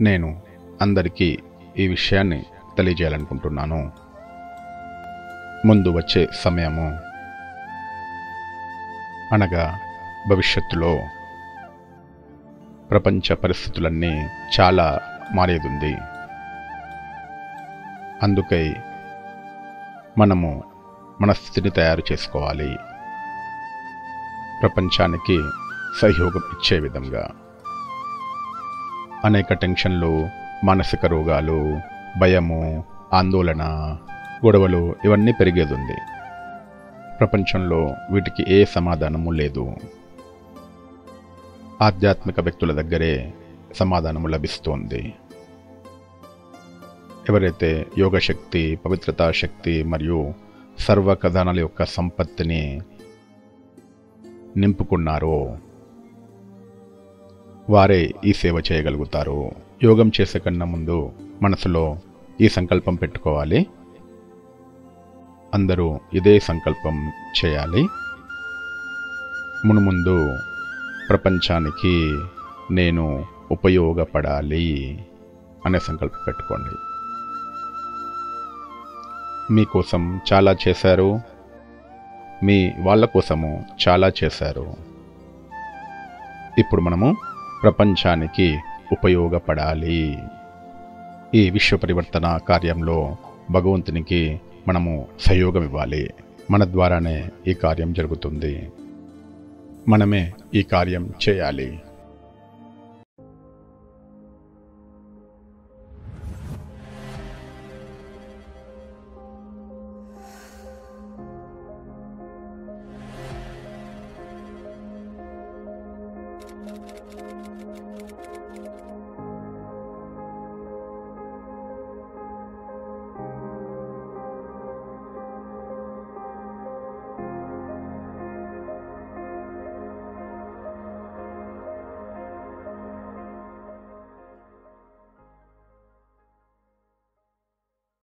నేను అందరికీ ఈ విషయాన్ని తెలియజేయాలనుకుంటున్నాను. ముందు వచ్చే సమయము. అనగా భవిష్యత్తులో ప్రపంచ పరిస్థితులన్నీ చాలా మారేదుంది. అందుకై మనము మన స్థితిని తయారు చేసుకోవాలి. ప్రపంచానికి సహయోగం ఇచ్చే విధంగా. అనేక టెన్షన్లు మానసిక రోగాలు భయము ఆందోళన గొడవలు ఇవన్నీ పెరిగేది ప్రపంచంలో వీటికి ఏ సమాధానము లేదు. ఆధ్యాత్మిక వ్యక్తుల దగ్గరే సమాధానము లభిస్తోంది. ఎవరైతే యోగశక్తి పవిత్రతా శక్తి మరియు సర్వ కథనాల యొక్క సంపత్తిని నింపుకున్నారో వారే ఈ సేవ చేయగలుగుతారు. యోగం చేసే కన్నా ముందు మనసులో ఈ సంకల్పం పెట్టుకోవాలి. అందరూ ఇదే సంకల్పం చేయాలి. మునుముందు ప్రపంచానికి నేను ఉపయోగపడాలి అనే సంకల్పం పెట్టుకోండి. మీకోసం చాలా చేశారు. మీ వాళ్ళ కోసము చాలా చేశారు. ఇప్పుడు మనము ప్రపంచానికి ఉపయోగపడాలి. ఈ విశ్వ పరివర్తన కార్యంలో భగవంతునికి మనము సహయోగం ఇవ్వాలి మన ద్వారానే ఈ కార్యం జరుగుతుంది. మనమే ఈ కార్యం చేయాలి.